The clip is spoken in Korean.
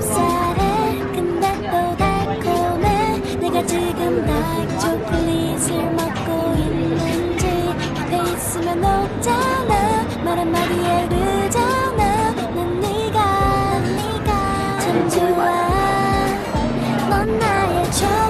쌀에 끝나도 달콤해. 내가 지금 다 초콜릿을 먹고 있는지 앞에 있으면 녹잖아 말 한마디에 그잖아 난 네가 참 좋아. 넌 나의 첫